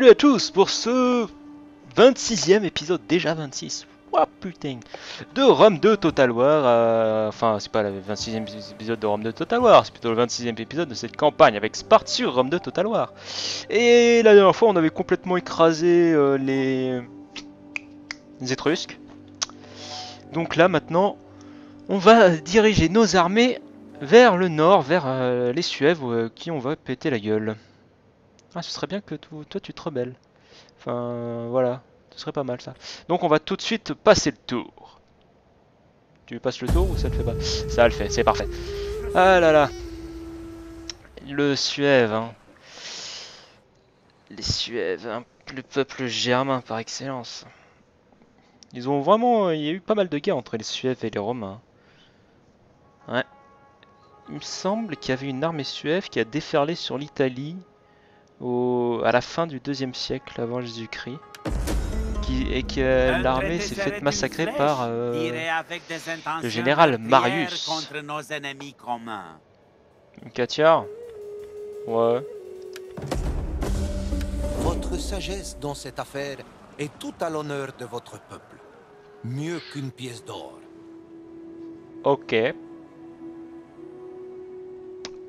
Salut à tous pour ce 26e épisode, déjà 26. Ouah putain De Rome 2 Total War. euh, enfin, c'est pas le 26e épisode de Rome 2 Total War, c'est plutôt le 26e épisode de cette campagne avec Sparte sur Rome 2 Total War. Et la dernière fois, on avait complètement écrasé euh, les... les Étrusques. Donc là, maintenant, on va diriger nos armées vers le nord, vers euh, les Suèves, qui on va péter la gueule. Ah, ce serait bien que to- toi tu te rebelles. Enfin, voilà, ce serait pas mal ça. Donc on va tout de suite passer le tour. Tu passes le tour ou ça le fait pas? Ça le fait, c'est parfait. Ah là là. Le Suève, hein. Les Suèves, hein, le peuple germain par excellence. Ils ont vraiment... Il y a eu pas mal de guerres entre les Suèves et les Romains. Ouais. Il me semble qu'il y avait une armée suève qui a déferlé sur l'Italie au, à la fin du deuxième siècle avant Jésus-Christ, qui, et que l'armée s'est faite massacrer par euh, intentions général Marius. contre nos ennemis communs. Katia. Ouais. Votre sagesse dans cette affaire est tout à l'honneur de votre peuple. Mieux qu'une pièce d'or. Ok.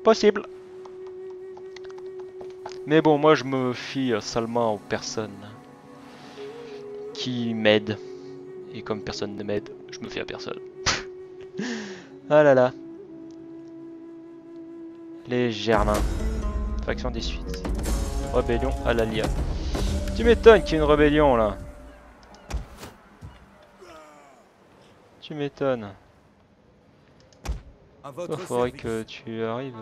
Possible. Mais bon, moi je me fie seulement aux personnes qui m'aident. Et comme personne ne m'aide, je me fie à personne. ah là là. Les Germains. Faction des Suisses. Rébellion à l'Alia. Tu m'étonnes qu'il y ait une rébellion là. Tu m'étonnes. Il faudrait que tu arrives.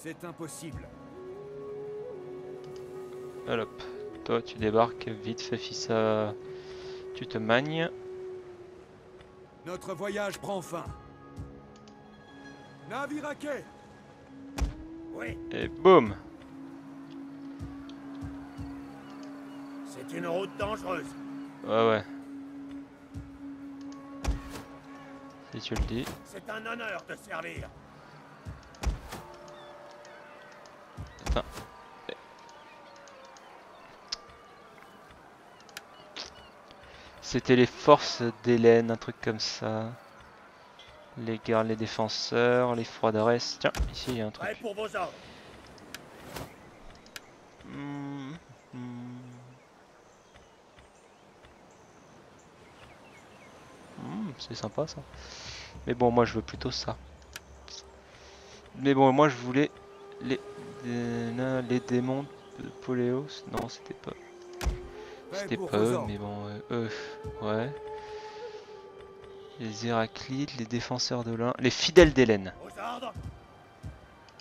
C'est impossible. Allez, hop. Toi, tu débarques vite fait, fils à... Tu te magnes. Notre voyage prend fin. Navire à quai Oui, Et boum c'est une route dangereuse. Ouais, ouais. Si tu le dis. C'est un honneur de servir. C'était les forces d'Hélène, un truc comme ça. Les gardes, les défenseurs, les froideresses. Tiens, ici il y a un truc. pour vos ordres. Hmm, hmm. Hmm, c'est sympa ça. Mais bon, moi je veux plutôt ça. Mais bon, moi je voulais les, les, na- les démons de Poléos. Non, c'était pas. C'était pas eux, mais bon, euh, eux, ouais. Les Héraclides, les défenseurs de l'un, les fidèles d'Hélène.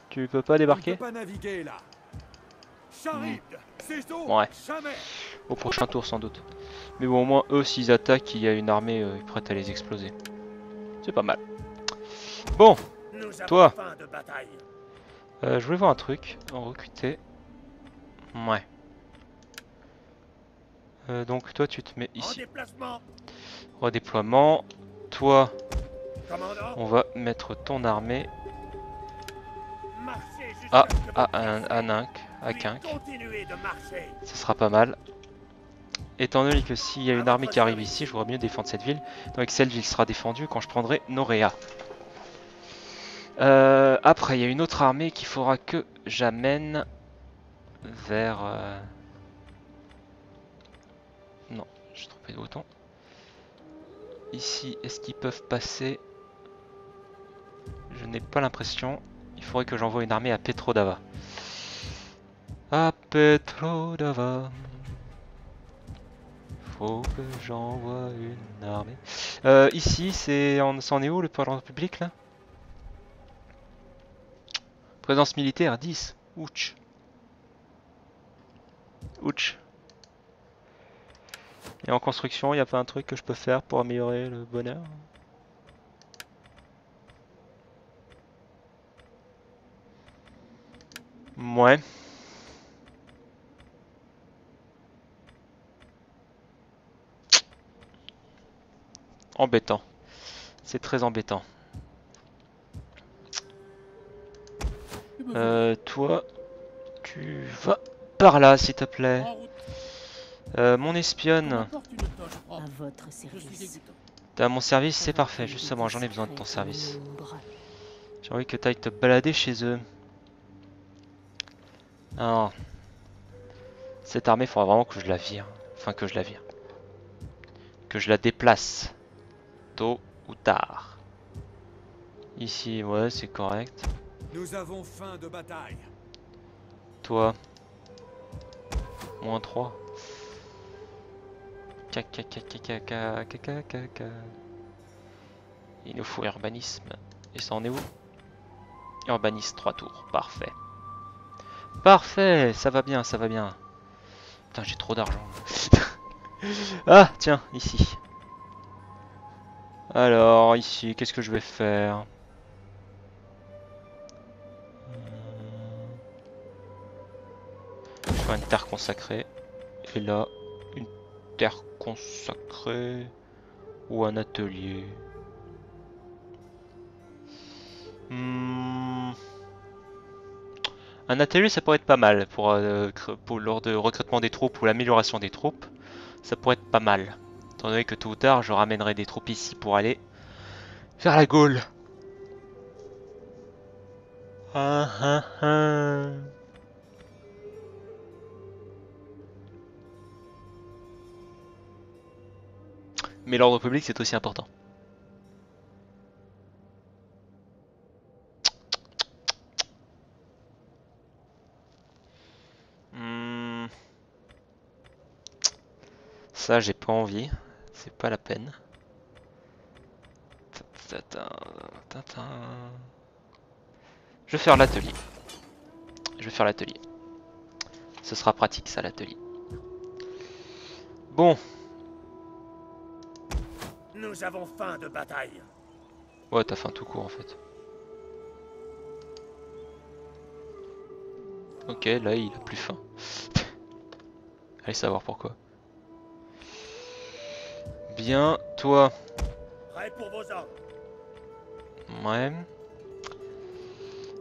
Tu peux pas débarquer pas naviguer là. Ouais. jamais. Au prochain tour sans doute. Mais bon, au moins eux, s'ils attaquent, il y a une armée euh, prête à les exploser. C'est pas mal. Bon, Nous avons Toi. Euh, je voulais voir un truc. En recruter. Ouais. Euh, donc toi, tu te mets ici. Redéploiement. Toi, on va mettre ton armée marchez jusqu'à Ah, à, votre un, à Ninc, à. Ce sera pas mal. Étant donné que s'il y a une armée qui arrive ici, je voudrais mieux défendre cette ville. Donc cette ville sera défendue quand je prendrai Noréa. Euh, après, il y a une autre armée qu'il faudra que j'amène vers... euh, Non, j'ai trompé de bouton. Ici, est-ce qu'ils peuvent passer? Je n'ai pas l'impression. Il faudrait que j'envoie une armée à Petrodava. À Petrodava. Faut que j'envoie une armée. Euh, ici, c'est en, c'en est où le parlement public là? Présence militaire 10. Ouch. Ouch. Et en construction, il n'y a pas un truc que je peux faire pour améliorer le bonheur? Ouais. Embêtant. C'est très embêtant. Euh, toi, Tu vas par là, s'il te plaît. Euh, mon espionne, t'es à mon service, c'est parfait. Justement, j'en ai besoin de ton service. J'ai envie que tu ailles te balader chez eux. Alors, cette armée, il faudra vraiment que je la vire. Enfin, que je la vire. Que je la déplace. Tôt ou tard. Ici, ouais, c'est correct. Nous avons faim de bataille. Toi. Moins 3. Caca, caca, caca, caca, caca. Il nous faut urbanisme. Et ça en est où? Urbanisme 3 tours. Parfait. Parfait, ça va bien, ça va bien. Putain, j'ai trop d'argent. ah, tiens, ici. Alors, ici, qu'est-ce que je vais faire? Une terre consacrée. Et là, une terre consacrée. Ou un atelier. Hmm. Un atelier, ça pourrait être pas mal pour, euh, pour lors de recrutement des troupes ou l'amélioration des troupes. Ça pourrait être pas mal. Étant donné que tôt ou tard, je ramènerai des troupes ici pour aller vers la Gaule. Ah, ah, ah. Mais l'ordre public, c'est aussi important. Hmm. Ça, j'ai pas envie. C'est pas la peine. Je vais faire l'atelier. Je vais faire l'atelier. Ce sera pratique, ça, l'atelier. Bon, Nous avons faim de bataille. Ouais, t'as faim tout court en fait. Ok, là il a plus faim. Allez savoir pourquoi. Bien, toi. Prêt pour vos ordres. Ouais.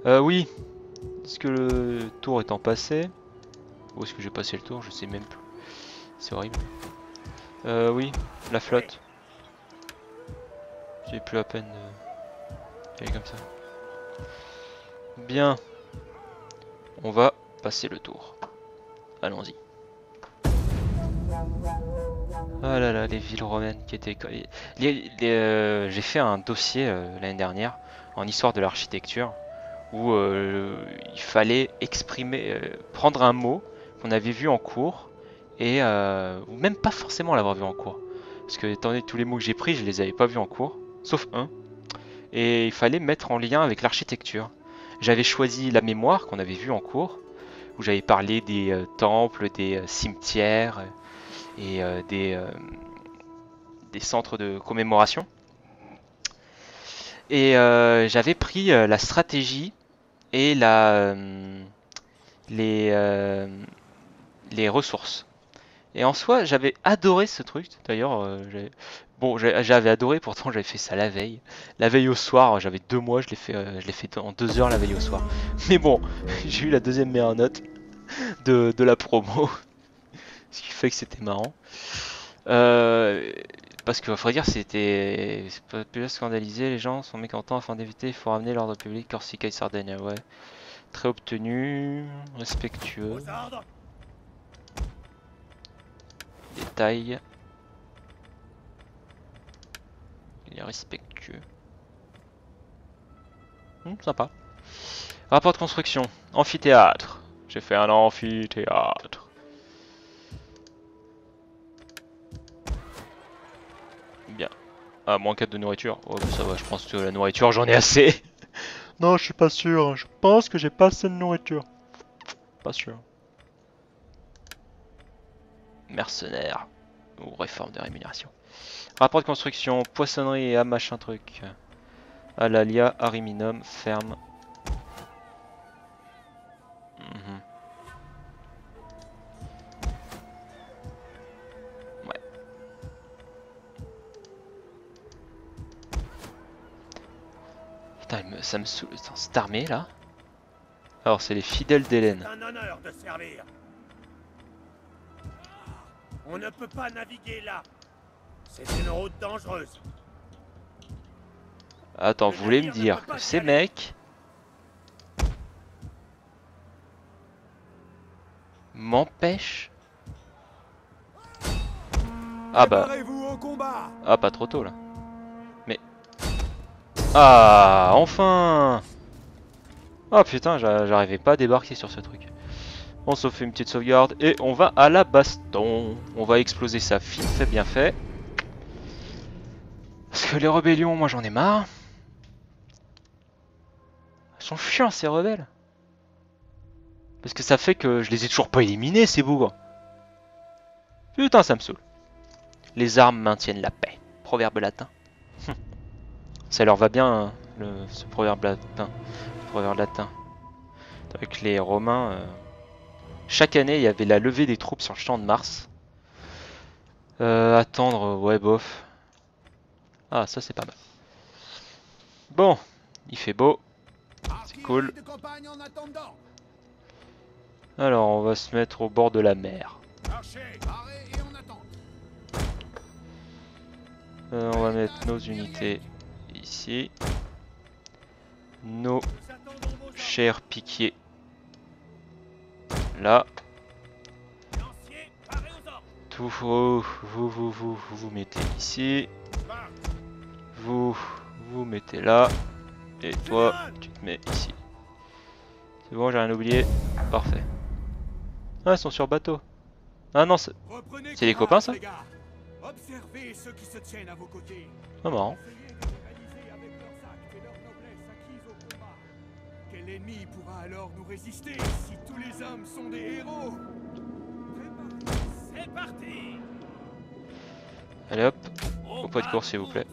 Euh, oui. Est-ce que le tour étant passé? Où est-ce que j'ai passé le tour? Je sais même plus. C'est horrible. Euh, oui, la flotte. J'ai plus la peine de... d'aller comme ça. Bien. On va passer le tour. Allons-y. Ah là là, les villes romaines qui étaient... euh, J'ai fait un dossier euh, l'année dernière en histoire de l'architecture où euh, il fallait exprimer, euh, prendre un mot qu'on avait vu en cours et euh, ou même pas forcément l'avoir vu en cours. Parce que étant donné tous les mots que j'ai pris, je les avais pas vus en cours, sauf un. Et il fallait mettre en lien avec l'architecture. J'avais choisi la mémoire qu'on avait vue en cours, où j'avais parlé des euh, temples, des euh, cimetières euh, et des, centres de commémoration. Et j'avais pris la stratégie et la, les ressources. Et en soi, j'avais adoré ce truc. D'ailleurs, euh, bon, j'avais adoré. Pourtant, j'avais fait ça la veille. La veille au soir, j'avais deux mois. Je l'ai fait, euh, fait en deux heures la veille au soir. Mais bon, j'ai eu la deuxième meilleure note de, de la promo, ce qui fait que c'était marrant. Euh, parce qu'il faudrait dire, c'était plus scandalisé. Les gens sont mécontents afin d'éviter. Il faut ramener l'ordre public. Corsica et Sardaigne, ouais. Très obtenu, respectueux. Vos ordres. Détail. Il est respectueux. Hmm, sympa. Rapport de construction. Amphithéâtre. J'ai fait un amphithéâtre. Bien. Ah, moins 4 de nourriture. Oh, ça va, je pense que la nourriture, j'en ai assez. non, je suis pas sûr. Je pense que j'ai pas assez de nourriture. Pas sûr. Mercenaires. Ou réforme de rémunération. Rapport de construction, poissonnerie et à machin truc. Alalia, Ariminum, ferme. Mhm. Ouais. Putain, ça me saoule. Cette armée là. Alors c'est les fidèles d'Hélène. Un honneur de servir. On ne peut pas naviguer là. C'est une route dangereuse. Attends, vous voulez me dire que ces mecs m'empêchent? Ah bah, ah pas trop tôt là. Mais ah enfin Oh putain, j'a- j'arrivais pas à débarquer sur ce truc. On se fait une petite sauvegarde et on va à la baston. On va exploser ça vite fait bien fait. Parce que les rébellions, moi j'en ai marre. Ils sont chiants ces rebelles. Parce que ça fait que je les ai toujours pas éliminés ces bougres. Putain ça me saoule. Les armes maintiennent la paix. Proverbe latin. ça leur va bien hein, ce proverbe latin. Proverbe latin. Avec les Romains, euh, chaque année il y avait la levée des troupes sur le champ de Mars. Euh, attendre, ouais bof. Ah ça c'est pas mal. Bon, il fait beau. C'est cool. Alors on va se mettre au bord de la mer. Euh, on va mettre nos unités ici. Nos chers piquiers là. Tout vous, vous, vous, vous, vous vous mettez ici. Vous, vous mettez là. Et toi, tu te mets ici. C'est bon, j'ai rien oublié. Parfait. Ah, ils sont sur bateau. Ah non, c'est des copains, ça les gars. Quel ennemi pourra alors nous résister si tous les hommes sont des héros C'est parti Allez hop, Au pas de course s'il vous plaît.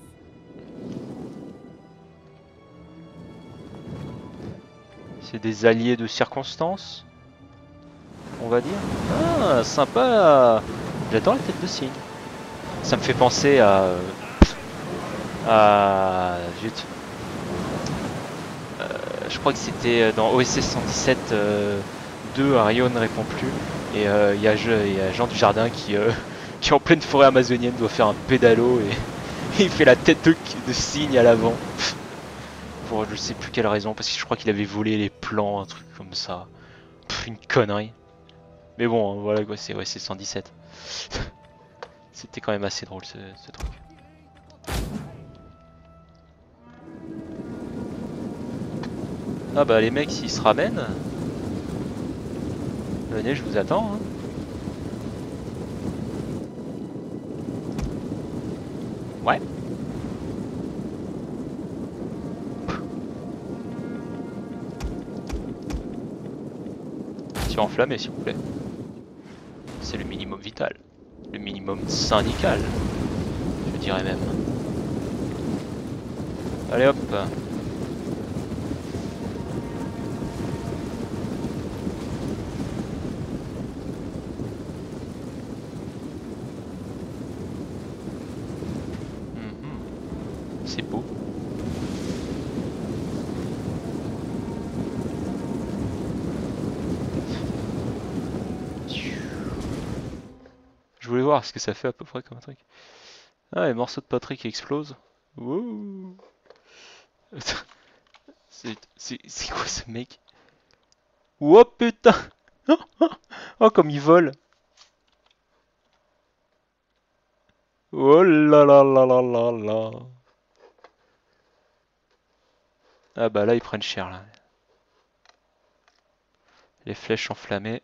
C'est des alliés de circonstance On va dire Ah, sympa J'adore la tête de cygne. Ça me fait penser à... à... Zut. Euh, je crois que c'était dans OSS 117 euh, 2, Arion ne répond plus. Et euh, il y, a Je- il y a Jean Dujardin qui, euh, qui en pleine forêt amazonienne doit faire un pédalo et il fait la tête de, cygne à l'avant. Pour je sais plus quelle raison, parce que je crois qu'il avait volé les plans, un truc comme ça. Une connerie. Mais bon, hein, voilà quoi, c'est ouais, c'est 117. C'était quand même assez drôle ce truc. Ah bah les mecs s'ils se ramènent, venez je vous attends. hein. Ouais. Sur enflammé s'il vous plaît. C'est le minimum vital. Le minimum syndical. Je dirais même. Allez hop. Mhm. C'est beau. Je voulais voir ce que ça fait à peu près comme un truc. Ah, les morceaux de qui explosent. C'est quoi ce mec? Oh putain Oh comme il vole Oh là là là là là là Ah bah là ils prennent cher là. Les flèches enflammées.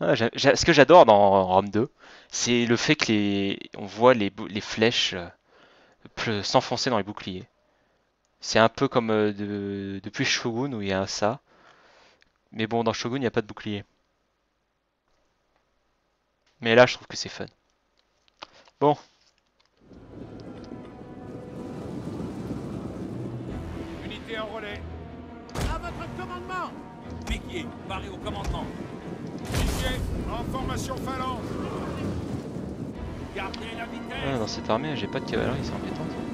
Ah, ce que j'adore dans Rome 2, c'est le fait que les, on voit les, flèches euh, s'enfoncer dans les boucliers. C'est un peu comme euh, de, depuis Shogun où il y a ça. Mais bon, dans Shogun, il n'y a pas de bouclier. Mais là, je trouve que c'est fun. Bon. Unité en relais. À votre commandement Piquier, paré au commandement? Ah, dans cette armée, j'ai pas de cavalerie, c'est embêtant. ça.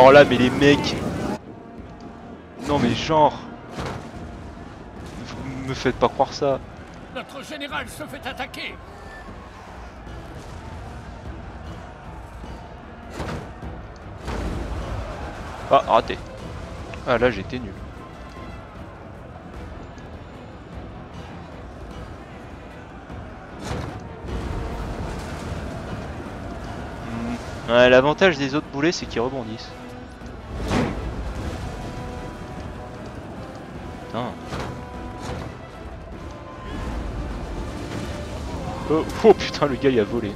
Alors là, mais les mecs... Non mais genre... Vous me faites pas croire ça. Notre général se fait attaquer Ah, raté. Ah là, j'étais nul. Hmm. Ouais, L'avantage des autres boulets, c'est qu'ils rebondissent. Oh, oh putain, le gars il a volé.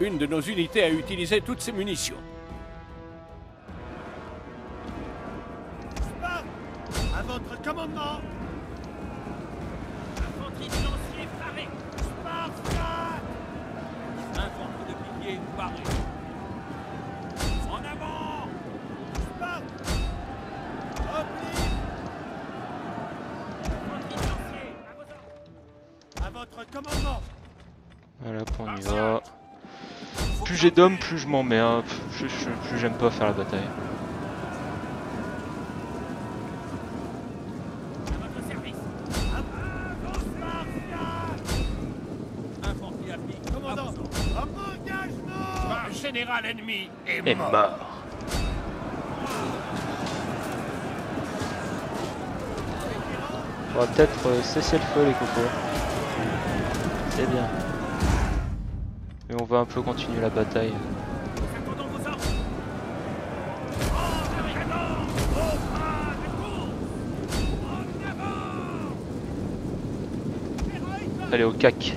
Une de nos unités a utilisé toutes ses munitions. En avant. Lancier à votre commandement. Voilà, on y va. Plus j'ai d'hommes, plus je m'emmerde. Plus j'aime pas faire la bataille. À votre service Infanterie à pique Commandant à vos ordres. En engagement Un général ennemi est mort mort. On va peut-être euh, cesser le feu les cocos. C'est bien. Mais on va un peu continuer la bataille. Allez au cac.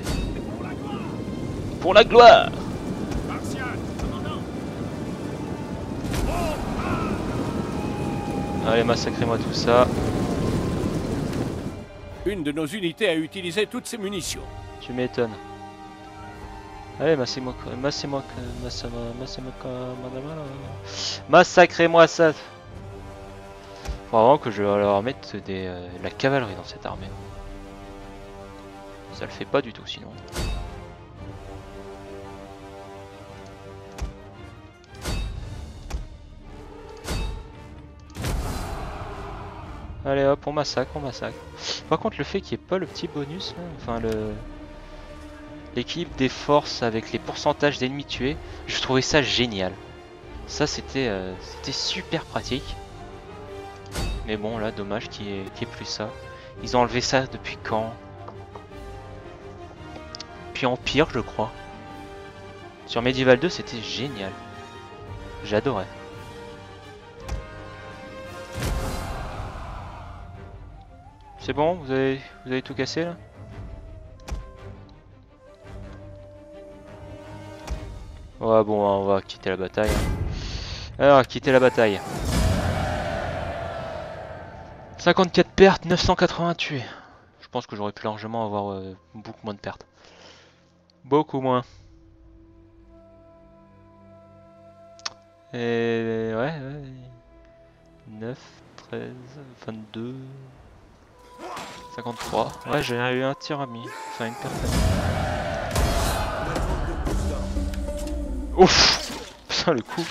Pour la gloire Allez massacrez-moi tout ça. Une de nos unités a utilisé toutes ses munitions. Tu m'étonnes. Allez, massez-moi, massez-moi, massez-moi, massacrez-moi ça. Faut vraiment que je leur mette des, euh, de la cavalerie dans cette armée. Ça le fait pas du tout sinon. Allez hop, on massacre, on massacre. Par contre, le fait qu'il n'y ait pas le petit bonus, enfin le l'équilibre des forces avec les pourcentages d'ennemis tués, je trouvais ça génial. Ça, c'était euh, c'était super pratique. Mais bon, là, dommage qu'il n'y ait, y ait plus ça. Ils ont enlevé ça depuis quand? Puis Empire, je crois. Sur Medieval 2, c'était génial. J'adorais. C'est bon vous avez, vous avez tout cassé là? Ouais bon on va quitter la bataille. Alors quitter la bataille. 54 pertes, 980 tués. Je pense que j'aurais pu largement avoir euh, beaucoup moins de pertes. Beaucoup moins. Et ouais, ouais. 9, 13, 22, 53. Ouais, j'ai eu un tir ami. Enfin, une personne. Ouf Putain, le coup.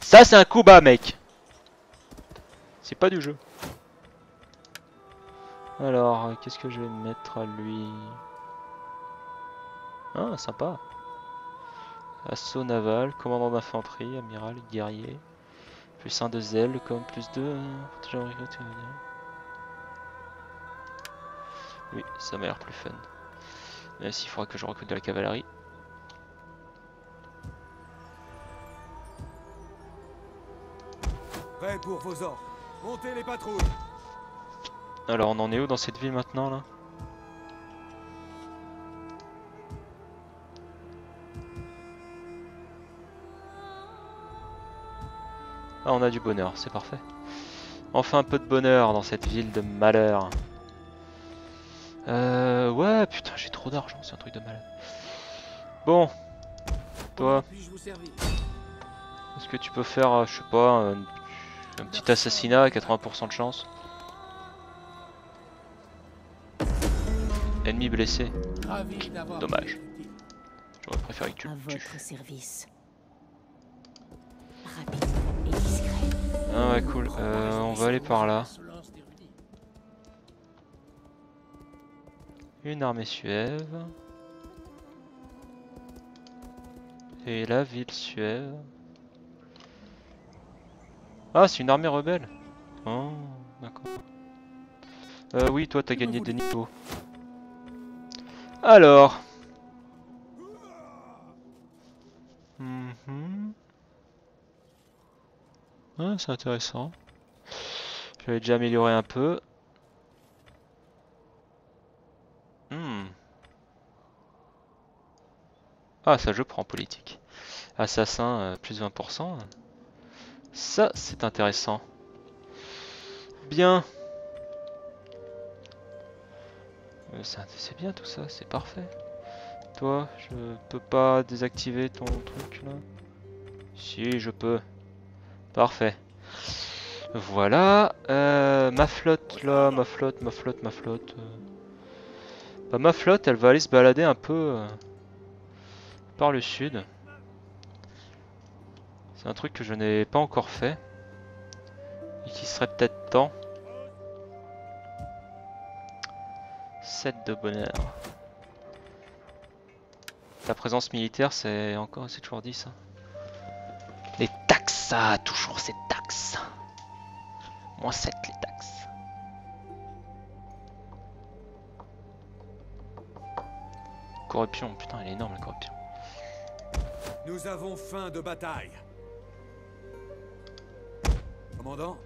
Ça, c'est un coup bas, mec. C'est pas du jeu. Alors, euh, qu'est-ce que je vais mettre à lui? Ah, sympa. Assaut naval, commandant d'infanterie, amiral, guerrier. Plus 1 de zèle, comme plus 2. Oui, ça m'a l'air plus fun. Même s'il faudra que je recrute de la cavalerie. Prêt pour vos ordres. Montez les patrouilles. Alors on en est où dans cette ville maintenant là? Ah on a du bonheur, c'est parfait. Enfin un peu de bonheur dans cette ville de malheur. Euh, ouais, putain, j'ai trop d'argent, c'est un truc de malade. Bon, toi, est-ce que tu peux faire, euh, je sais pas, un, un petit assassinat à 80% de chance? Ennemi blessé, Dommage. j'aurais préféré que tu le tues. Ah ouais, cool, euh, on va aller par là. Une armée suève. Et la ville suève. Ah, c'est une armée rebelle. Oh, d'accord. Euh, oui, toi, t'as gagné des niveaux. Alors. Mhm. Ah, c'est intéressant. Je vais déjà améliorer un peu. Ah, ça je prends politique. Assassin, euh, plus 20%. Ça, c'est intéressant. Bien. Euh, C'est bien tout ça, c'est parfait. Toi, je peux pas désactiver ton truc là? Si, je peux. Parfait. Voilà. euh, ma flotte là, ma flotte, ma flotte, ma flotte. Bah, ma flotte, elle va aller se balader un peu par le sud. C'est un truc que je n'ai pas encore fait. Et qui serait peut-être temps. 7 de bonheur. La présence militaire, c'est encore, c'est toujours 10. hein. Les taxes, ah, toujours ces taxes. Moins 7 les taxes. Corruption, putain, elle est énorme la corruption. Nous avons faim de bataille. Commandant?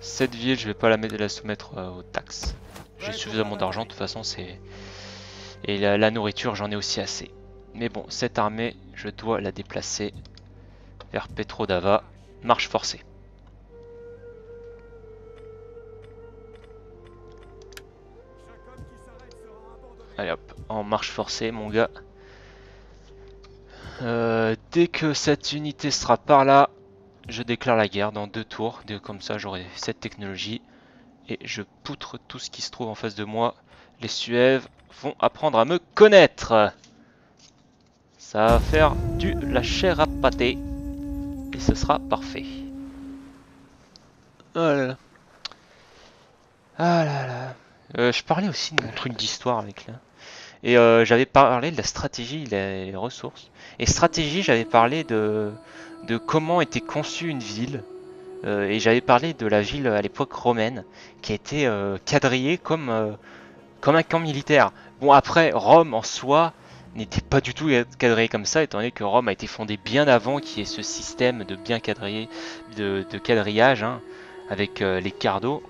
Cette ville, je vais pas la, mettre, la soumettre euh, aux taxes. J'ai suffisamment d'argent, de toute façon, c'est. Et la, la nourriture, j'en ai aussi assez. Mais bon, cette armée, je dois la déplacer vers Petrodava. Marche forcée. Hop, en marche forcée, mon gars. Euh, dès que cette unité sera par là, je déclare la guerre dans deux tours. Comme ça, j'aurai cette technologie. Et je poutre tout ce qui se trouve en face de moi. Les Suèves vont apprendre à me connaître. Ça va faire du la chair à pâté. Et ce sera parfait. Oh là là. Ah là là. Euh, je parlais aussi de mon truc d'histoire avec là. Et euh, j'avais parlé de la stratégie, les, ressources. Et stratégie, j'avais parlé de, comment était conçue une ville. Euh, et j'avais parlé de la ville à l'époque romaine, qui a été euh, quadrillée comme, euh, comme un camp militaire. Bon, après, Rome en soi n'était pas du tout quadrillée comme ça, étant donné que Rome a été fondée bien avant qu'il y ait ce système de bien quadrillé, de, quadrillage, hein, avec euh, les cardos,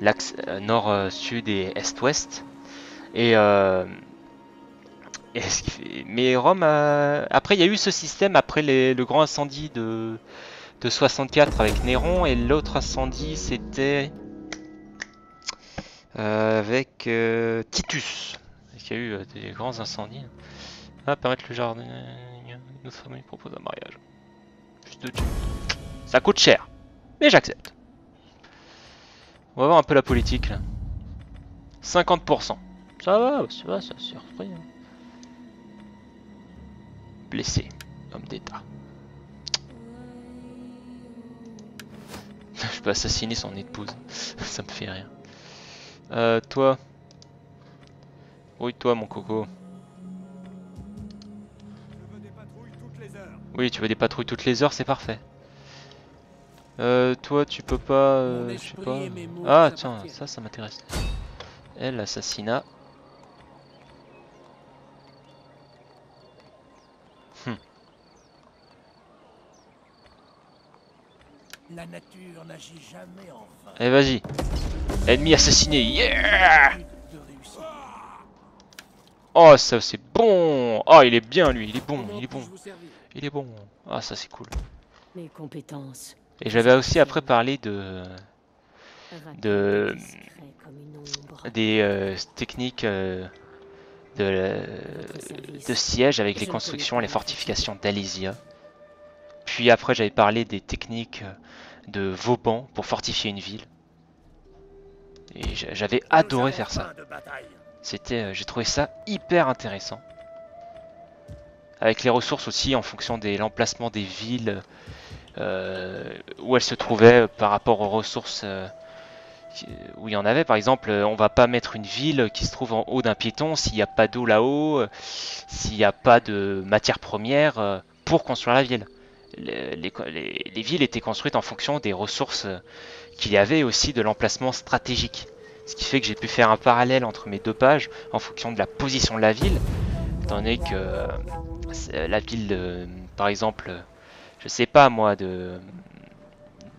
l'axe nord-sud et est-ouest. Et, euh, mais Rome, a- après il y a eu ce système après le grand incendie de, de 64 avec Néron et l'autre incendie c'était euh, avec euh, Titus. Il y a eu euh, des grands incendies. Ah, permettre le jardin. Notre famille propose un mariage. Juste de. Ça coûte cher, mais j'accepte. On va voir un peu la politique là. 50%. Ça va, ça va, ça s'est hein. Blessé, homme d'État. Je peux assassiner son épouse. ça me fait rire. Euh, toi. Oui, toi, mon coco. Oui, tu veux des patrouilles toutes les heures, c'est parfait. Euh, toi, tu peux pas. euh, je sais pas. Ah, tiens, ça, ça m'intéresse. Elle, assassinat. La nature n'agit jamais en vain. Allez, vas-y. Ennemi assassiné, yeah. Oh, ça, c'est bon Oh, il est bien, lui, il est bon, il est bon. Il est bon. Ah, ça, c'est cool. Mes compétences. Et j'avais aussi après parlé de De- des euh, techniques euh, de, de siège avec les constructions et les fortifications d'Alésia. Puis après j'avais parlé des techniques euh, de Vauban pour fortifier une ville. Et j'a- j'avais adoré faire ça. C'était, euh, j'ai trouvé ça hyper intéressant. Avec les ressources aussi en fonction de l'emplacement des villes, euh, où elles se trouvaient par rapport aux ressources euh, où il y en avait. Par exemple, on va pas mettre une ville qui se trouve en haut d'un piéton s'il n'y a pas d'eau là-haut, s'il n'y a pas de matières premières euh, pour construire la ville. Les, les- les- les villes étaient construites en fonction des ressources euh, qu'il y avait aussi de l'emplacement stratégique. Ce qui fait que j'ai pu faire un parallèle entre mes deux pages en fonction de la position de la ville, étant donné que euh, c'est- la ville, de- par exemple, euh, je sais pas moi, de,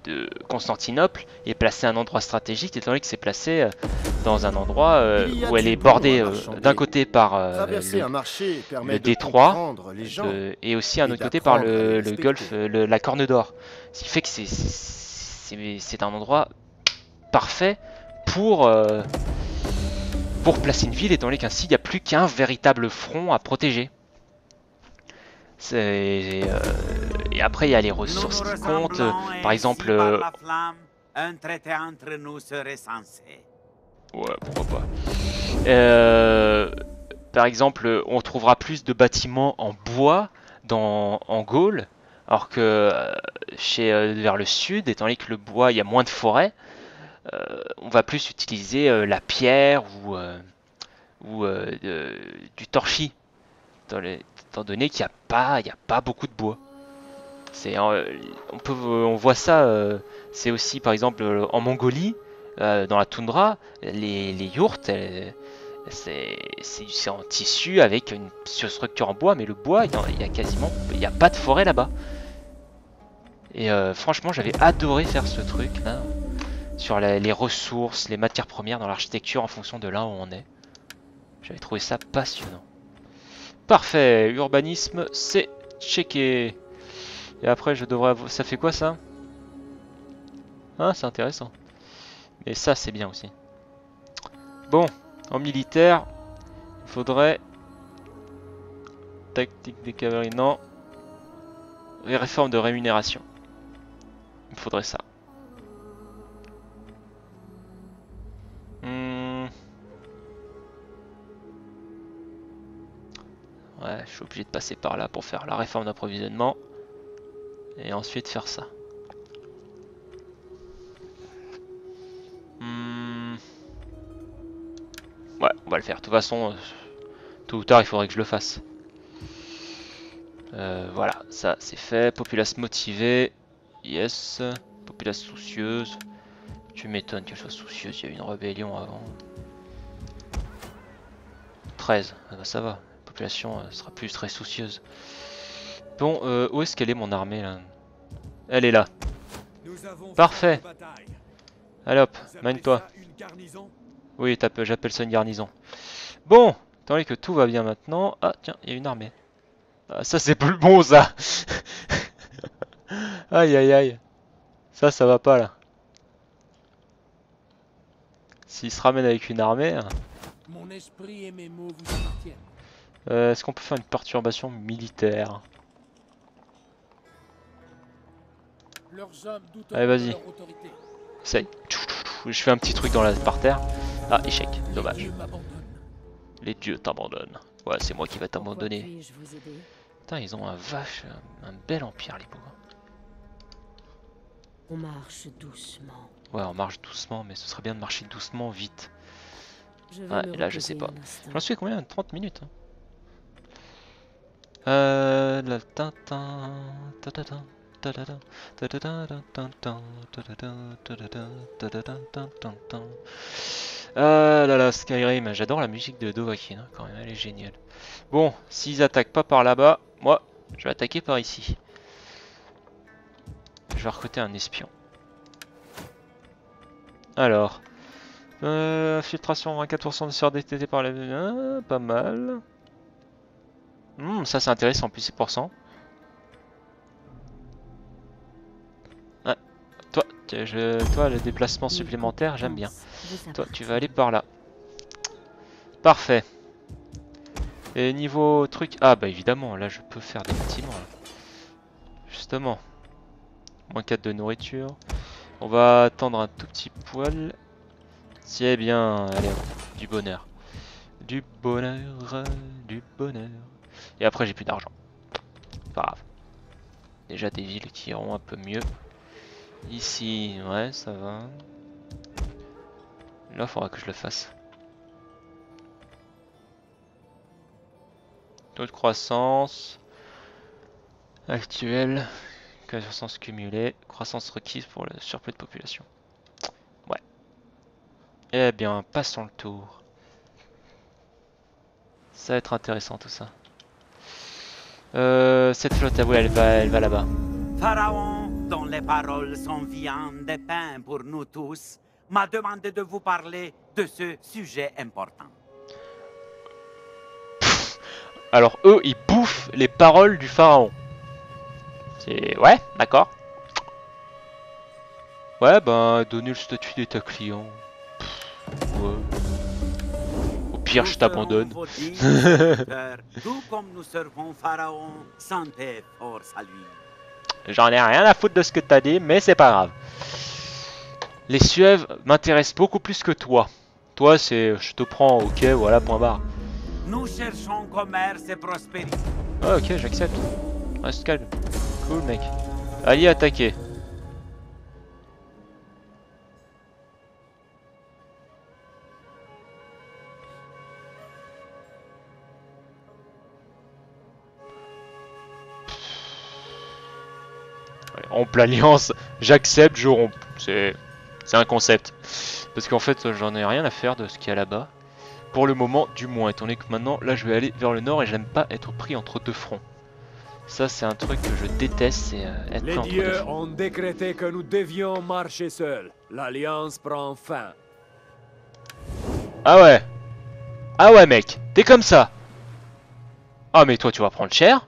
de Constantinople est placée à un endroit stratégique, étant donné que c'est placé euh, dans un endroit euh, où elle est bordée euh, d'un côté par le, détroit, et aussi un et autre côté par le, golfe, le- la Corne d'Or. Ce qui fait que c'est- un endroit parfait pour, euh, pour placer une ville, étant donné qu'ainsi il n'y a plus qu'un véritable front à protéger. C'est, euh, et après il y a les ressources nous qui comptent. Par exemple, euh, la flamme, un traité entre nous serait censé. Ouais, pourquoi pas. Euh, par exemple, on trouvera plus de bâtiments en bois dans, en Gaule, alors que euh, chez, euh, vers le sud, étant donné que le bois, il y a moins de forêt, euh, on va plus utiliser euh, la pierre ou, euh, ou du torchis, étant, donné qu'il n'y a, pas- il y a pas beaucoup de bois. Euh, on, voit ça, euh, c'est aussi par exemple euh, en Mongolie, dans la toundra, les, les elles- c'est en tissu avec une structure en bois, mais le bois, il y, a quasiment, il a pas de forêt là-bas. Et franchement, j'avais adoré faire ce truc là, sur les ressources, les matières premières dans l'architecture en fonction de là où on est. J'avais trouvé ça passionnant. Parfait, urbanisme, c'est checké. Et après, je devrais. Ça fait quoi ça? Ah, c'est intéressant. Et ça, c'est bien aussi. Bon, en militaire, il faudrait... Tactique des cavaleries, non. Les réformes de rémunération. Il faudrait ça. Hmm. Ouais, je suis obligé de passer par là pour faire la réforme d'approvisionnement. Et ensuite faire ça. Hmm. Ouais, on va le faire. De toute façon, tôt ou tard, il faudrait que je le fasse. Euh, voilà, ça c'est fait. Populace motivée. Yes. Populace soucieuse. Tu m'étonnes qu'elle soit soucieuse, il y a eu une rébellion avant. 13, ah bah ça va. La population euh, sera plus très soucieuse. Bon, euh, où est-ce qu'elle est mon armée là Elle est là. Parfait. Allez hop, garnison Oui, j'appelle ça une garnison. Bon, tant que tout va bien maintenant. Ah, tiens, il y a une armée. Ah, ça, c'est plus bon, ça Aïe, aïe, aïe. Ça, ça va pas, là. S'il se ramène avec une armée... hein. Euh, Est-ce qu'on peut faire une perturbation militaire? Allez, vas-y. de leur autorité. Essaye. Je fais un petit truc dans la par terre. Ah, échec. Dommage. Les dieux t'abandonnent. Ouais, c'est moi qui va Pourquoi t'abandonner. Putain, ils ont un vache... Un bel empire, les pauvres. On marche doucement. Ouais, on marche doucement, mais ce serait bien de marcher doucement, vite. Je vais Ouais, et là, je sais pas. J'en suis combien? 30 minutes. hein. Euh. La tintin. tatatin, Ah là là, Skyrim, j'adore la musique de Dovahkiin, hein, quand même, elle est géniale. Bon, s'ils attaquent pas par là-bas, moi, je vais attaquer par ici. Je vais recruter un espion. Alors, euh, filtration 24% de sur DTT par la... Ah, pas mal. Hmm, ça c'est intéressant, plus 6%. Je- toi, le déplacement supplémentaire, j'aime bien. Toi, tu vas aller par là. Parfait. Et niveau truc... Ah bah évidemment, là je peux faire des bâtiments. Justement. Moins 4 de nourriture. On va attendre un tout petit poil. C'est bien, allez, du bonheur. Du bonheur, du bonheur. Et après j'ai plus d'argent. Pas grave. Déjà des villes qui iront un peu mieux. Ici, ouais, ça va. Là, faudra que je le fasse. Taux de croissance actuel, croissance cumulée, croissance requise pour le surplus de population. Ouais. Eh bien, passons le tour. Ça va être intéressant tout ça. Euh, cette flotte, ah oui, elle va, elle va là-bas. Dont les paroles sont viande et pain pour nous tous, m'a demandé de vous parler de ce sujet important. Alors eux, ils bouffent les paroles du pharaon. C'est... Ouais, d'accord. Ouais, ben, donner le statut d'état client. Pff, Ouais. Au pire, Nous je t'abandonne. Tout comme nous servons Pharaon, santé et force à lui. J'en ai rien à foutre de ce que t'as dit, mais c'est pas grave. Les Suèves m'intéressent beaucoup plus que toi. Toi, c'est... Je te prends, ok, voilà, point barre. Nous cherchons commerce et prospérité. Ah, ok, j'accepte. Reste calme. Cool, mec. Allez, attaquer. Rompe l'alliance, j'accepte, je romps. C'est c'est un concept. Parce qu'en fait, j'en ai rien à faire de ce qu'il y a là-bas. Pour le moment, du moins, étant donné que maintenant, là, je vais aller vers le nord et j'aime pas être pris entre deux fronts. Ça, c'est un truc que je déteste, c'est euh, être Les deux dieux ont décrété que nous devions marcher seuls. L'alliance prend fin. Ah ouais Ah ouais, mec T'es comme ça Ah, mais toi, tu vas prendre cher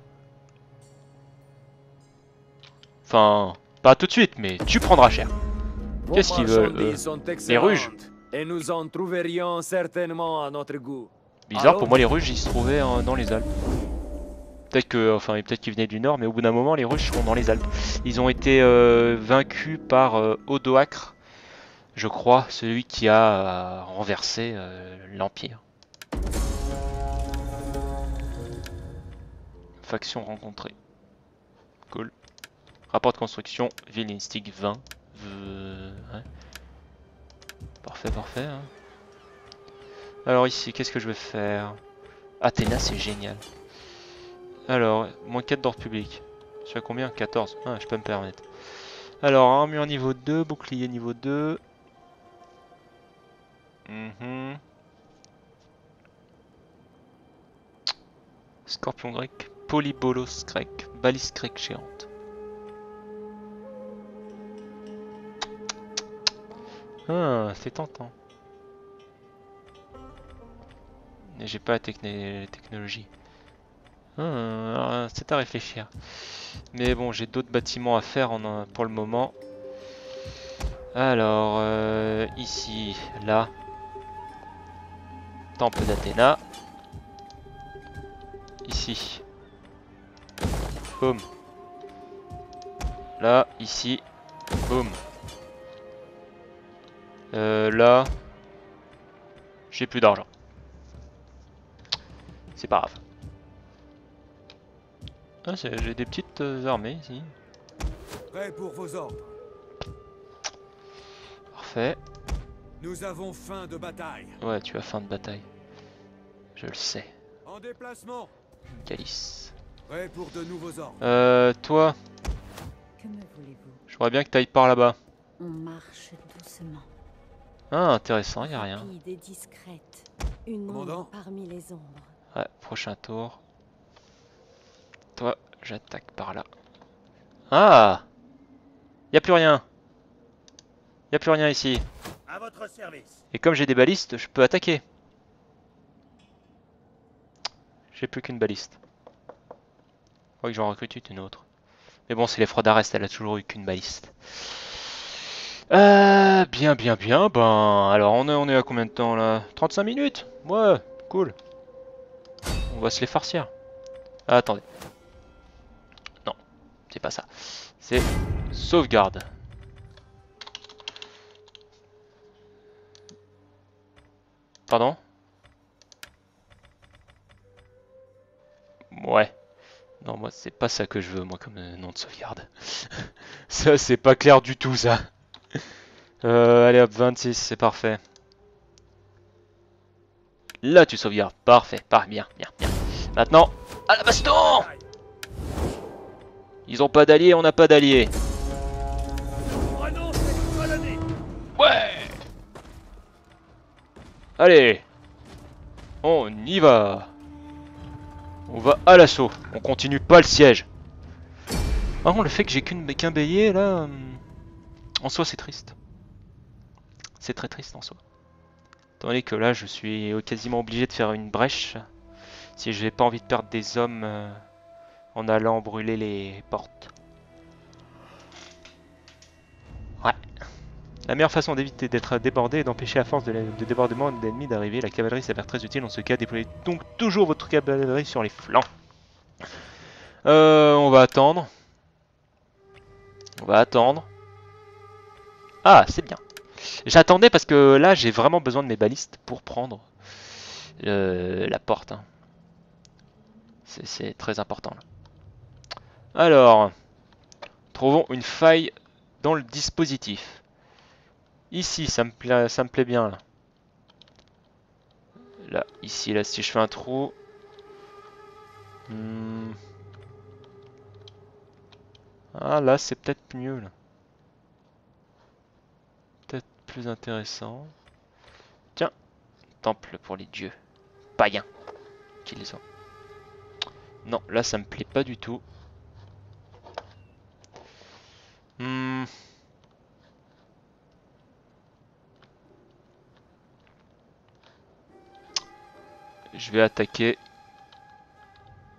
Enfin, pas tout de suite, mais tu prendras cher. Qu'est-ce qu'ils veulent, sont Les ruges Et nous en trouverions certainement à notre goût. Bizarre, pour moi, les ruges, ils se trouvaient euh, dans les Alpes. Peut-être que, enfin, peut-être qu'ils venaient du nord, mais au bout d'un moment, les ruges seront dans les Alpes. Ils ont été euh, vaincus par euh, Odoacre, je crois, celui qui a renversé l'Empire. Faction rencontrée. Cool. Rapport de construction, ville Instig 20. Euh, ouais. Parfait, parfait. hein. Alors ici, qu'est-ce que je vais faire? Athéna, c'est génial. Alors, moins 4 d'ordre public. Je suis combien? 14. Ah, je peux me permettre. Alors, armure niveau 2, bouclier niveau 2. Mhm. Scorpion grec, polybolos grec, balise grecque géante. Ah, c'est tentant. Mais j'ai pas la technologie. Ah, c'est à réfléchir. Mais bon, j'ai d'autres bâtiments à faire pour le moment. Alors, euh, ici, là. Temple d'Athéna. Ici. Boum. Là, ici. Boum. Euh, là. J'ai plus d'argent. C'est pas grave. Ah, j'ai des petites euh, armées ici. Prêt pour vos ordres. Parfait. Nous avons faim de bataille. Ouais, tu as fin de bataille. Je le sais. En déplacement. Calice. Prêt pour de nouveaux ordres. Euh, toi, Que me voulez-vous? je voudrais bien que tu ailles par là-bas. On marche doucement. Ah, intéressant, y a rien. Une Commandant ombre parmi les ombres. Ouais, prochain tour. Toi, j'attaque par là. Ah Y a plus rien. Y a plus rien ici. À votre service. Et comme j'ai des balistes, je peux attaquer. J'ai plus qu'une baliste. Faudrait que j'en recrute une autre. Mais bon, c'est les froids d'Arrest, elle a toujours eu qu'une baliste. Euh, bien, bien, bien. Ben, alors on est, on est à combien de temps là? 35 minutes? Ouais, cool. On va se les farcir. Ah, attendez. Non, c'est pas ça. C'est sauvegarde. Pardon? Ouais. Non, moi, c'est pas ça que je veux, moi, comme euh, nom de sauvegarde. ça, c'est pas clair du tout, ça. Euh, allez hop, 26, c'est parfait. Là, tu sauvegardes. Parfait, parfait, bien, bien, bien. Maintenant, à la baston Ils ont pas d'alliés, on n'a pas d'alliés. Ouais Allez On y va On va à l'assaut. On continue pas le siège. Par contre, le fait que j'ai qu'un bélier, là... En soi, c'est triste. C'est très triste en soi. Étant donné que là, je suis quasiment obligé de faire une brèche. Si j'ai pas envie de perdre des hommes euh, en allant brûler les portes. Ouais. La meilleure façon d'éviter d'être débordé est d'empêcher à force de, de débordement d'ennemis d'arriver. La cavalerie s'avère très utile dans ce cas. Déployez donc toujours votre cavalerie sur les flancs. Euh, on va attendre. On va attendre. Ah, c'est bien. J'attendais parce que là, j'ai vraiment besoin de mes balistes pour prendre euh, la porte. hein. C'est- très important. Alors, trouvons une faille dans le dispositif. Ici, ça me plaît, bien là. Ici, là, si je fais un trou. Hmm. Ah là, c'est peut-être mieux. Plus intéressant. Tiens, temple pour les dieux. Païens. Qu'ils sont. Non, là, ça me plaît pas du tout. Hmm. Je vais attaquer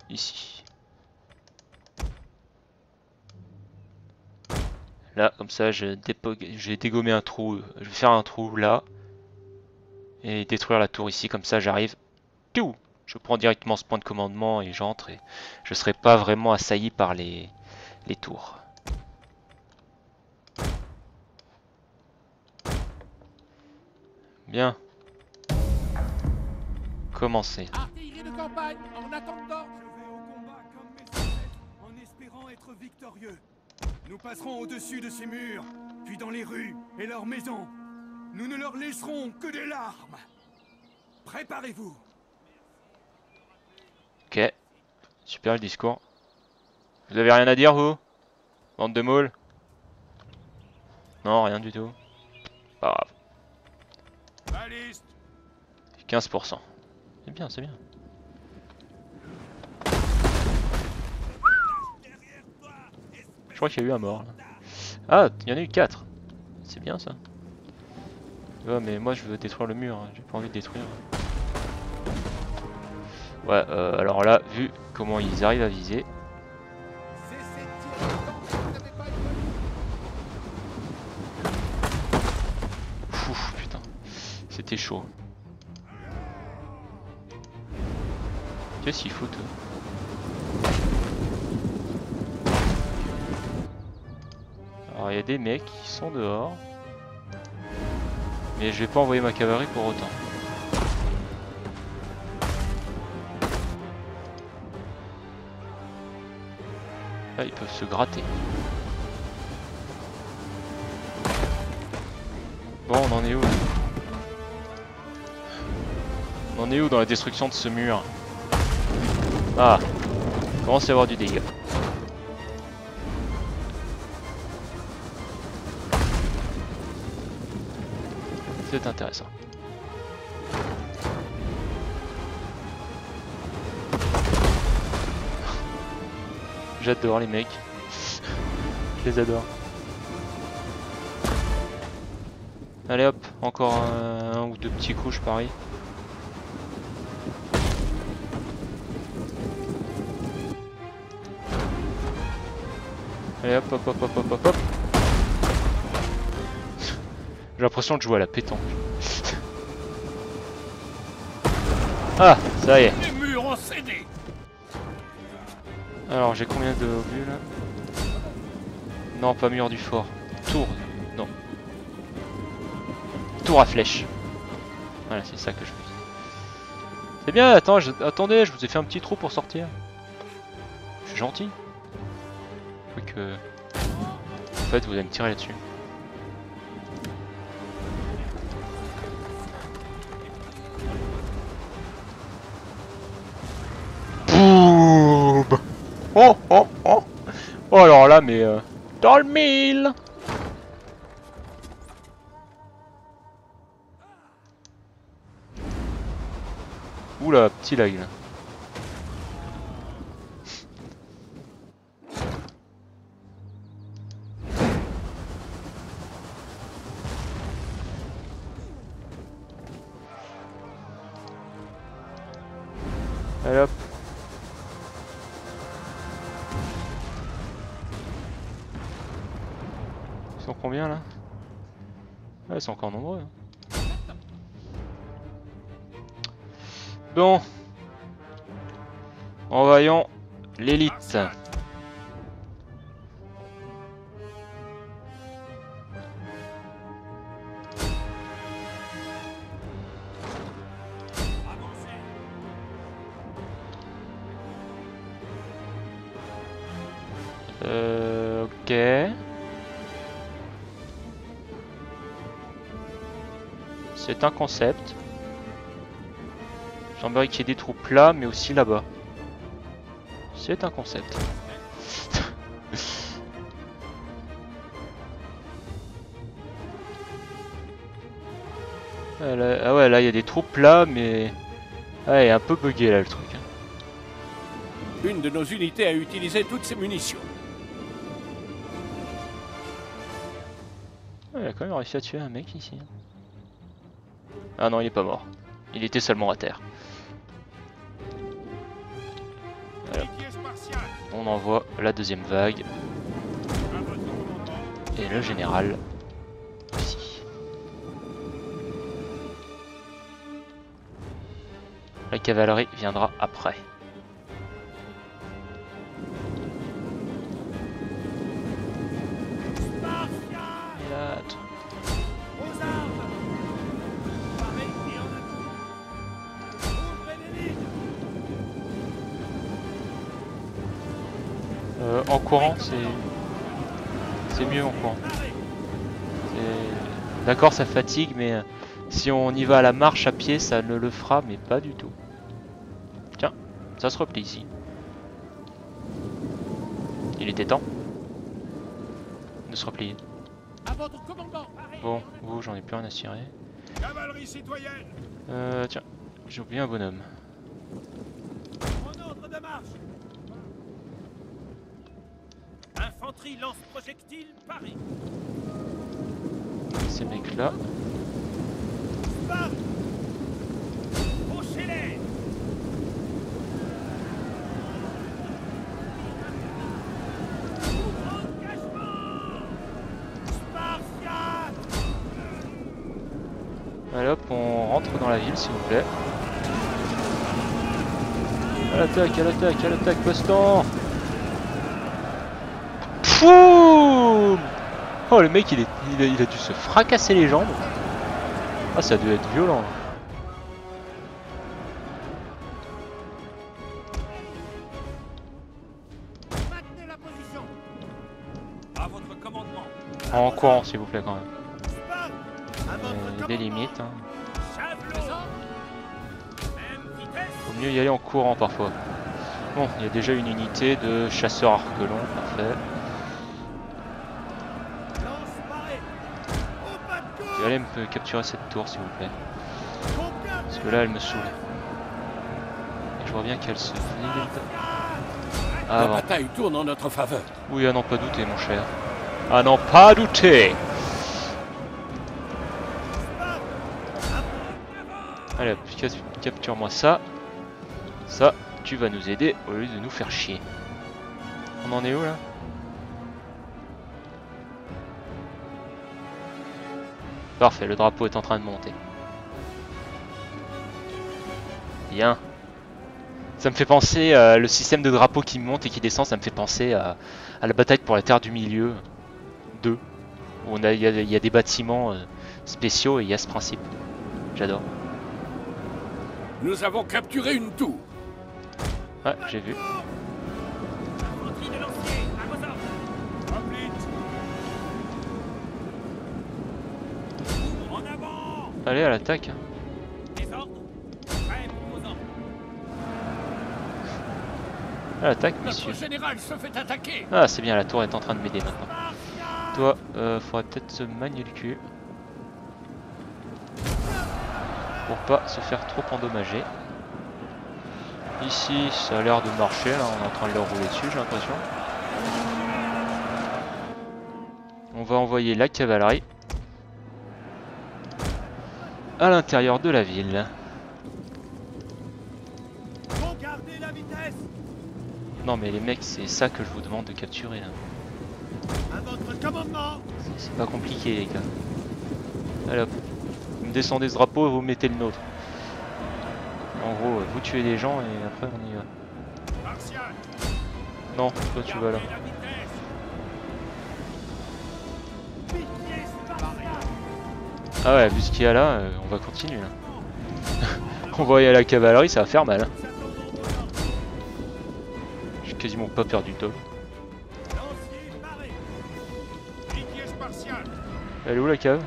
ici. Là, comme ça, je, vais dégommer un trou. Je vais faire un trou là. Et détruire la tour ici. Comme ça, j'arrive. Piou Je prends directement ce point de commandement et j'entre. Et je serai pas vraiment assailli par les, les tours. Bien. Commencez. En espérant être victorieux. Nous passerons au-dessus de ces murs, puis dans les rues et leurs maisons. Nous ne leur laisserons que des larmes. Préparez-vous. Ok. Super le discours. Vous avez rien à dire, vous? Bande de moules? Non, rien du tout. Pas grave. Baliste 15%. C'est bien, c'est bien. Crois qu'il y a eu un mort. là. Ah, il y en a eu 4. C'est bien ça. Ouais, mais moi je veux détruire le mur. hein. J'ai pas envie de détruire. Ouais, euh, alors là, vu comment ils arrivent à viser. Ouf, putain. C'était chaud. Qu'est-ce qu'ils foutent Il y a des mecs qui sont dehors. Mais je vais pas envoyer ma cavalerie pour autant. Là ils peuvent se gratter. Bon on en est où On en est où dans la destruction de ce mur? Ah Commence à y avoir du dégât. C'est intéressant. J'adore les mecs. Je les adore. Allez hop, encore un, ou deux petits coups je parie. Allez hop hop hop hop hop hop hop. J'ai l'impression de jouer à la pétanque. ah, ça y est. Les murs ont cédé Alors j'ai combien de obus là? Non, pas mur du fort. Tour. Non. Tour à flèche. Voilà, c'est ça que je veux. C'est bien, attends, je- attendez, je vous ai fait un petit trou pour sortir. Je suis gentil. Faut que... En fait, vous allez me tirer là-dessus. Oh oh oh Oh alors là, mais... euh, dans le mille Oula, petit lag là. Allez hop. Combien là? Ouais, ils sont encore nombreux. hein. Bon. Envoyons l'élite. C'est un concept. Il semblerait qu'il y ait des troupes là, mais aussi là-bas. C'est un concept. Ah, là- ah ouais, là il y a des troupes là, mais... Ah, il est un peu bugué là le truc. hein. Une de nos unités a utilisé toutes ses munitions. Ah, il a quand même réussi à tuer un mec ici. Ah non, il est pas mort. Il était seulement à terre. On envoie la deuxième vague. Et le général aussi. La cavalerie viendra après. En courant, c'est c'est mieux en courant. D'accord, ça fatigue, mais euh, si on y va à la marche à pied, ça ne le fera, mais pas du tout. Tiens, ça se replie ici. Il était temps de se replier. Bon, vous, j'en ai plus rien à cirer. Euh, tiens, j'ai oublié un bonhomme. En ordre de marche Lance-projectile, Paris Ces mecs-là. Allez hop, on rentre dans la ville, s'il vous plaît. À l'attaque, à l'attaque, à l'attaque, baston Oh, le mec, il, est, il, a, dû se fracasser les jambes. Ah, ça a dû être violent. En courant, s'il vous plaît, quand même. Euh, des commandement. limites. Hein. Faut mieux y aller en courant parfois. Bon, il y a déjà une unité de chasseurs arquelons, parfait. Aller me capturer cette tour, s'il vous plaît. Parce que là, elle me saoule. Et je vois bien qu'elle se vide. La bataille tourne en notre faveur. Oui, à n'en pas douter, mon cher. À n'en pas douter Allez, capture-moi ça. Ça, tu vas nous aider au lieu de nous faire chier. On en est où là? Parfait, le drapeau est en train de monter. Bien. Ça me fait penser à le système de drapeau qui monte et qui descend, ça me fait penser à, à la bataille pour la Terre du Milieu 2. Où on a, il y, a, il y a des bâtiments euh, spéciaux et il y a ce principe. J'adore. Nous avons capturé une tour. Ouais, j'ai vu. Allez, à l'attaque. Ordres. À l'attaque, attaquer. Ah, c'est bien, la tour est en train de m'aider maintenant. Toi, euh, faudrait peut-être se manier le cul. Pour pas se faire trop endommager. Ici, ça a l'air de marcher, là, on est en train de leur rouler dessus, j'ai l'impression. On va envoyer la cavalerie à l'intérieur de la ville. Regardez la vitesse Non mais les mecs, c'est ça que je vous demande de capturer là. C'est- pas compliqué les gars. Allez hop. Vous me descendez ce drapeau et vous mettez le nôtre. En gros, euh, vous tuez des gens et après on y va. Non, toi tu vas là. Ah ouais, vu ce qu'il y a là, euh, on va continuer là. on va y aller à la cavalerie, ça va faire mal. hein. J'ai quasiment pas perdu top. Elle est où la cave?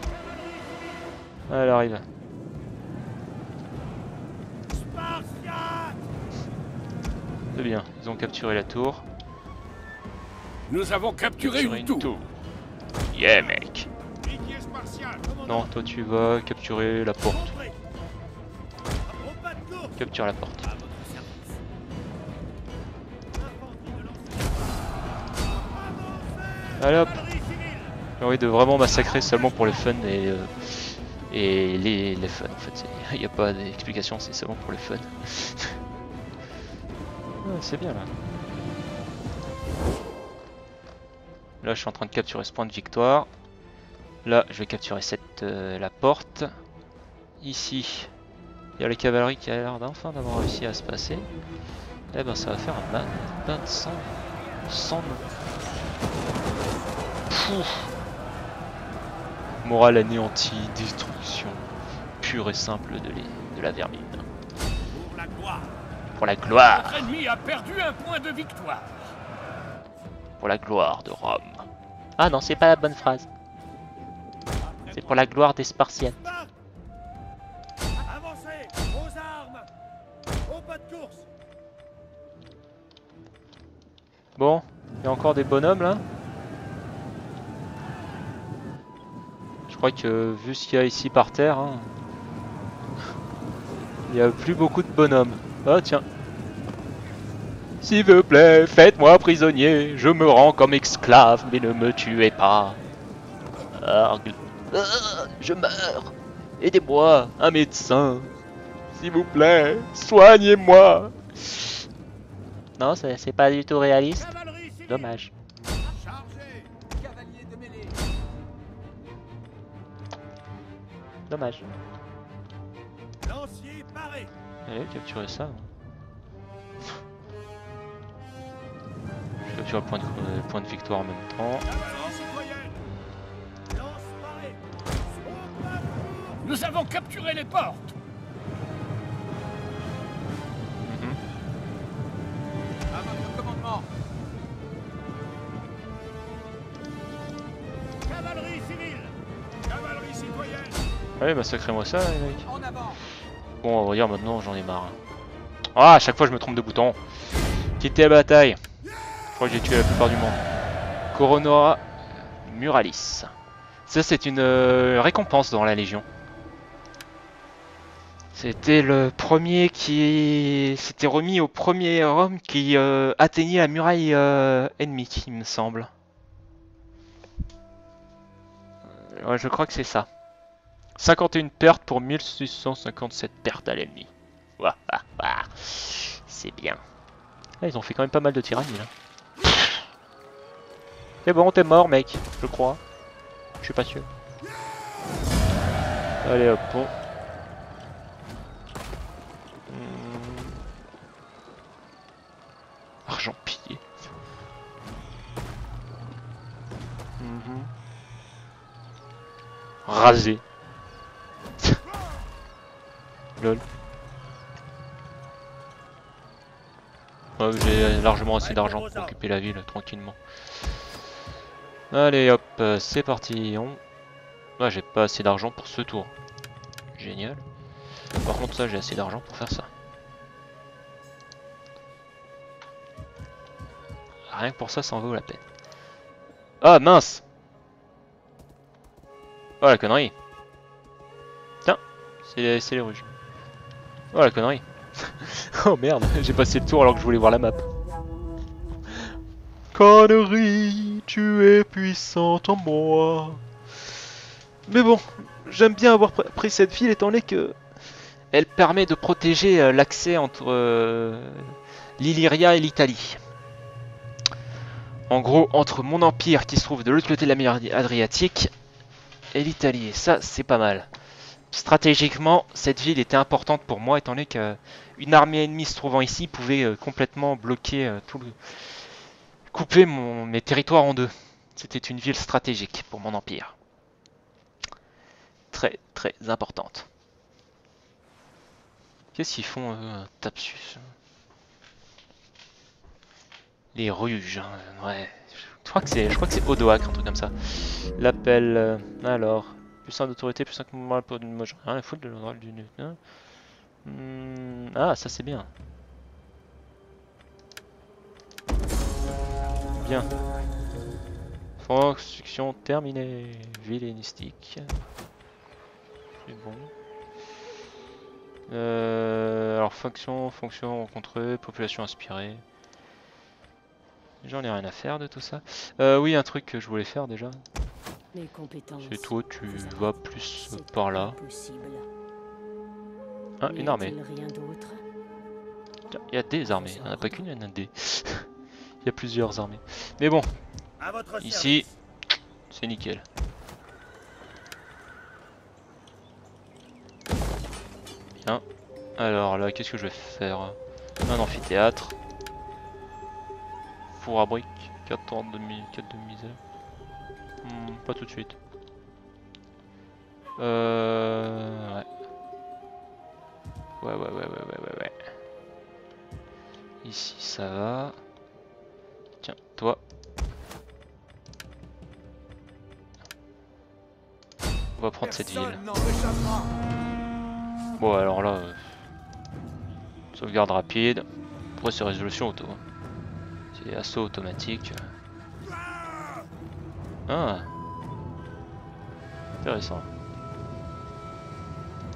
Ah, elle arrive. C'est bien, ils ont capturé la tour. Nous avons capturé Capturé une tour. Yeah Pitié Non, toi tu vas capturer la porte. Capture la porte. Allez hop J'ai envie de vraiment massacrer seulement pour le fun et, euh, et les, les fun en fait. Il n'y a pas d'explication, c'est seulement pour le fun. C'est bien là. Là je suis en train de capturer ce point de victoire. Là je vais capturer cette euh, la porte. Ici il y a la cavalerie qui a l'air d'enfin d'avoir réussi à se passer. Eh ben ça va faire un bain de sang. De- Pouf. Morale anéantie, destruction pure et simple de, les- de la vermine. Pour la gloire Pour la gloire, Notre ennemi a perdu un point de victoire. pour la gloire de Rome. Ah non, c'est pas la bonne phrase. C'est pour la gloire des Spartiates. Avancez Bon, il y a encore des bonhommes là Je crois que vu ce qu'il y a ici par terre, hein, il n'y a plus beaucoup de bonhommes. Oh tiens. S'il vous plaît, faites-moi prisonnier, je me rends comme esclave, mais ne me tuez pas. Je meurs. Aidez-moi, un médecin. S'il vous plaît, soignez-moi. Non, c'est pas du tout réaliste. Dommage. Dommage. Allez, capturer ça. Je capture le point de, euh, point de victoire en même temps. Nous avons capturé les portes. Mhm. À votre commandement Cavalerie civile Cavalerie citoyenne Allez, massacrez-moi ça, les mecs. En avant Bon, on va dire maintenant, j'en ai marre. hein. Ah, à chaque fois, je me trompe de bouton. Quitter la bataille. Je crois que j'ai tué la plupart du monde. Coronora Muralis. Ça, c'est une euh, récompense dans la Légion. C'était le premier qui... C'était remis au premier homme qui euh, atteignait la muraille euh, ennemie, il me semble. Euh, Ouais, je crois que c'est ça. 51 pertes pour 1657 pertes à l'ennemi. Ouah, ouah. C'est bien. Ah, ils ont fait quand même pas mal de tyrannie là. C'est bon, t'es mort, mec, je crois. Je suis pas sûr. Allez hop, bon. Rasé. Lol. J'ai largement assez d'argent pour occuper la ville tranquillement. Allez hop, euh, c'est parti. On... Ouais, j'ai pas assez d'argent pour ce tour. Génial. Par contre ça j'ai assez d'argent pour faire ça. Rien que pour ça ça en vaut la peine. Ah mince Oh la connerie Tiens, c'est les, rouges. Oh la connerie Oh merde, j'ai passé le tour alors que je voulais voir la map. Connerie, tu es puissante en moi. Mais bon, j'aime bien avoir pr- pris cette ville étant donné que elle permet de protéger euh, l'accès entre euh, et l'Italie. En gros, entre mon empire qui se trouve de l'autre côté de la mer Adriatique et l'Italie. Ça, c'est pas mal. Stratégiquement, cette ville était importante pour moi étant donné qu'une armée ennemie se trouvant ici pouvait euh, complètement bloquer euh, tout le... couper mes territoires en deux. C'était une ville stratégique pour mon empire. Très très importante. Qu'est-ce qu'ils font eux, Tapsus? Les ruges, hein, ouais. Je crois que c'est, je crois que c'est Odoac, un truc comme ça. L'appel, euh, alors, plus 1 d'autorité, plus 5 moral pour moi, j'ai rien à foutre de l'ordre du hein. Hmm, ah, ça c'est bien. Bien. Construction terminée. Ville hellénistique. C'est bon. Euh, alors fonction, fonction rencontrée, population inspirée. J'en ai rien à faire de tout ça. Euh, oui, un truc que je voulais faire déjà. C'est toi, tu vas plus par là. Ah, une armée. Il y a des armées, il n'y en a pas qu'une, il y en a des. Il y a plusieurs armées. Mais bon, Ici. c'est nickel. Bien. Alors là, qu'est-ce que je vais faire? Un amphithéâtre. Four à briques. 4 ans de, mi 4 de misère. Hmm, pas tout de suite. Euh... Ouais. Ouais, ouais, ouais, ouais, ouais, ouais. Ici, ça va. Tiens, toi. On va prendre cette ville. Bon, alors là, euh, sauvegarde rapide. Pourquoi c'est résolution auto? hein C'est assaut automatique. Ah Intéressant.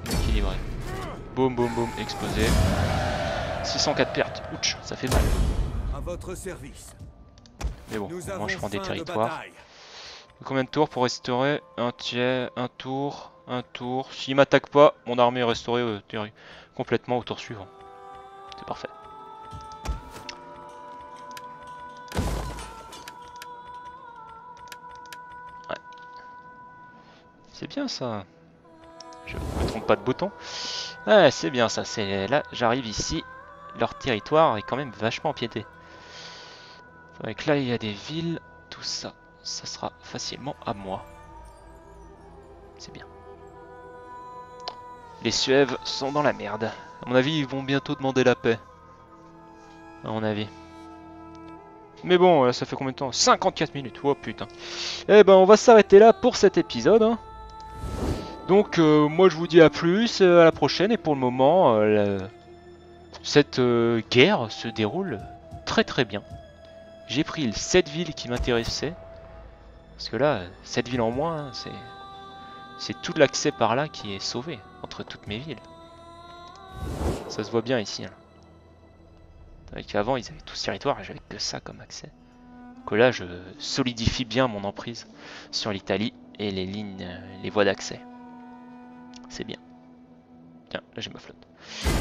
Équilibré. Boum, boum, boum, explosé. 604 pertes. Ouch, ça fait mal. À votre service. Mais bon, Nous moins je prends des de territoires. Combien de tours pour restaurer Un tiers, un tour, un tour? S'il m'attaque pas, mon armée est restaurée euh, complètement au tour suivant. C'est parfait. C'est bien ça. Je me trompe pas de bouton. Ouais, c'est bien ça. C'est là, j'arrive ici. Leur territoire est quand même vachement empiété. Donc là, il y a des villes, tout ça ça sera facilement à moi. C'est bien. Les Suèves sont dans la merde. À mon avis, ils vont bientôt demander la paix. À mon avis. Mais bon, euh, ça fait combien de temps? 54 minutes, oh putain. Eh ben, on va s'arrêter là pour cet épisode. hein. Donc, euh, moi je vous dis à plus, euh, à la prochaine. Et pour le moment, euh, cette guerre se déroule très très bien. J'ai pris cette ville qui m'intéressait. Parce que là, cette ville en moins, hein, c'est c'est tout l'accès par là qui est sauvé entre toutes mes villes. Ça se voit bien ici. Hein. Avec avant, ils avaient tout ce territoire et j'avais que ça comme accès. Que là, je solidifie bien mon emprise sur l'Italie et les lignes, les voies d'accès. C'est bien. Tiens, là j'ai ma flotte.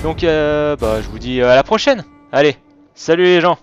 Donc, euh, bah, je vous dis euh, à la prochaine. Allez, salut les gens